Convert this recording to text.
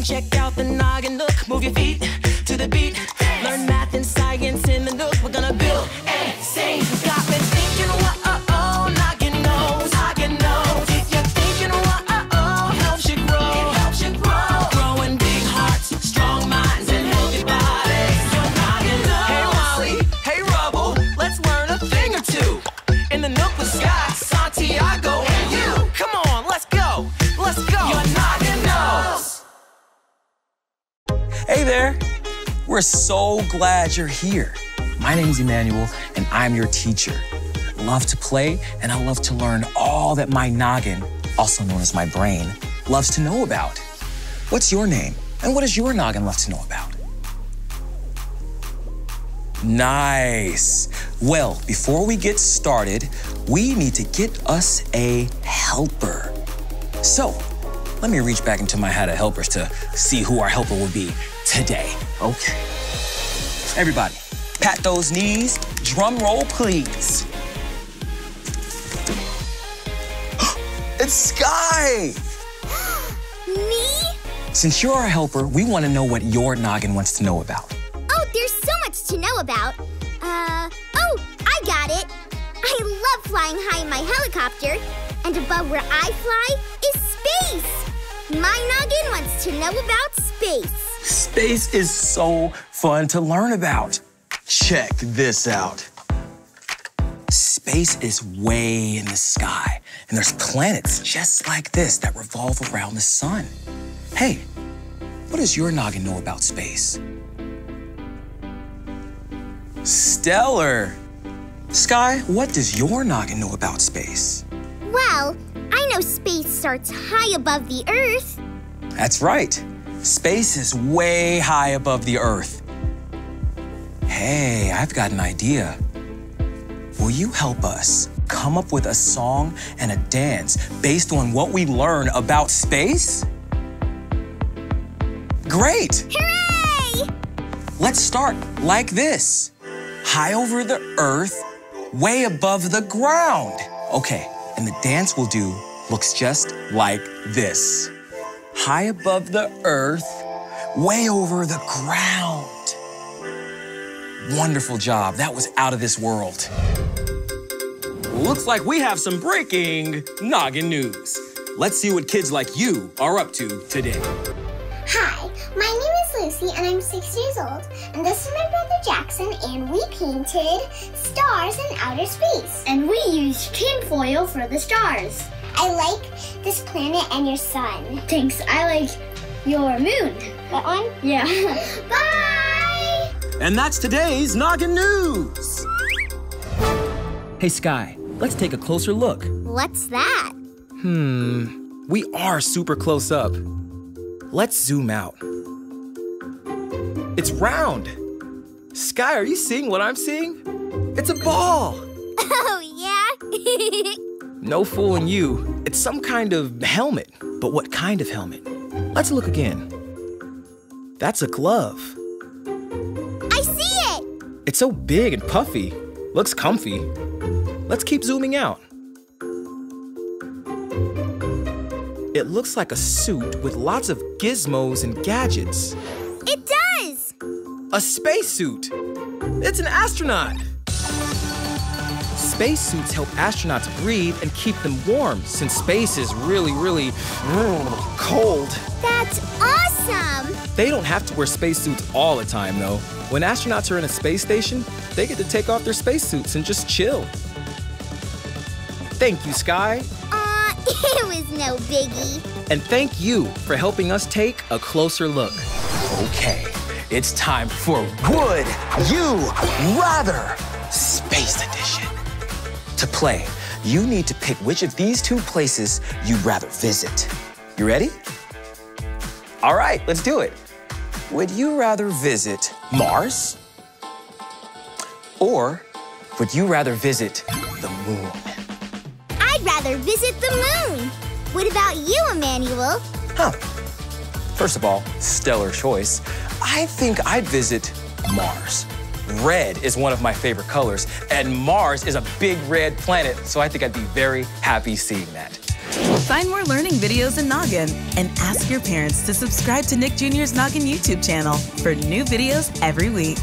Come check out the noggin Look, Move your feet to the beat. Learn math and science in the nook. We're gonna build Hey there! We're so glad you're here. My name is Emmanuel, and I'm your teacher. I love to play, and I love to learn all that my noggin, also known as my brain, loves to know about. What's your name, and what does your noggin love to know about? Nice. Well, before we get started, we need to get us a helper. So, let me reach back into my hat of helpers to see who our helper will be today. Okay. Everybody, pat those knees. Drum roll, please. it's Skye! Me? Since you're our helper, we want to know what your noggin wants to know about. Oh, there's so much to know about. Uh, oh, I got it. I love flying high in my helicopter, and above where I fly is space. My noggin wants to know about space. Space is so fun to learn about. Check this out. Space is way in the sky, and there's planets just like this that revolve around the sun. Hey, what does your noggin know about space? Stellar. Skye, what does your noggin know about space? Well, I know space starts high above the Earth. That's right. Space is way high above the Earth. Hey, I've got an idea. Will you help us come up with a song and a dance based on what we learn about space? Great! Hooray! Let's start like this high over the earth, way above the ground. Okay, and the dance we'll do looks just like this high above the earth, way over the ground. Wonderful job. That was out of this world. Looks like we have some breaking noggin news. Let's see what kids like you are up to today. Hi, my name is Lucy and I'm six years old. And this is my brother Jackson, and we painted stars in outer space. And we used tinfoil for the stars. I like this planet and your sun. Thanks, I like your moon. That one? Yeah. Bye! And that's today's Noggin News. Hey, Skye, let's take a closer look. What's that? Hmm, we are super close up. Let's zoom out. It's round. Skye, are you seeing what I'm seeing? It's a ball. Oh, yeah? No fooling you. It's some kind of helmet. But what kind of helmet? Let's look again. That's a glove. I see it! It's so big and puffy. Looks comfy. Let's keep zooming out. It looks like a suit with lots of gizmos and gadgets. It does! A spacesuit. It's an astronaut. Spacesuits help astronauts breathe and keep them warm since space is really, really cold. That's awesome! They don't have to wear spacesuits all the time, though. When astronauts are in a space station, they get to take off their spacesuits and just chill. Thank you, Skye. Uh, it was no biggie. And thank you for helping us take a closer look. Okay, it's time for Would You Rather Space Edition. To play, you need to pick which of these two places you'd rather visit. You ready? All right, let's do it. Would you rather visit Mars? Or would you rather visit the moon? I'd rather visit the moon. What about you, Emmanuel? Huh. First of all, stellar choice. I think I'd visit Mars. Red is one of my favorite colors, and Mars is a big red planet, so I think I'd be very happy seeing that. Find more learning videos in Noggin and ask your parents to subscribe to Nick Jr.'s Noggin YouTube channel for new videos every week.